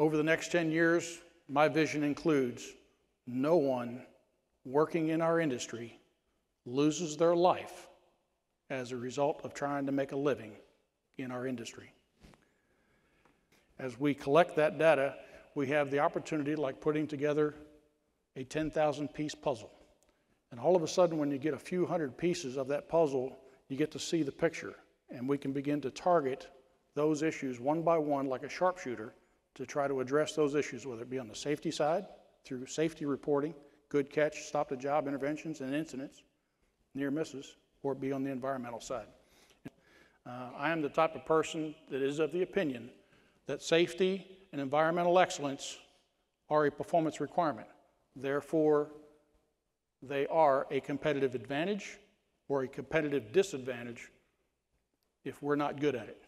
Over the next 10 years, my vision includes no one working in our industry loses their life as a result of trying to make a living in our industry. As we collect that data, we have the opportunity, like putting together a 10,000 piece puzzle. And all of a sudden, when you get a few hundred pieces of that puzzle, you get to see the picture. And we can begin to target those issues one by one, like a sharpshooter, to try to address those issues, whether it be on the safety side, through safety reporting, good catch, stop the job interventions and incidents, near misses, or be on the environmental side. Uh, I am the type of person that is of the opinion that safety and environmental excellence are a performance requirement. Therefore, they are a competitive advantage or a competitive disadvantage if we're not good at it.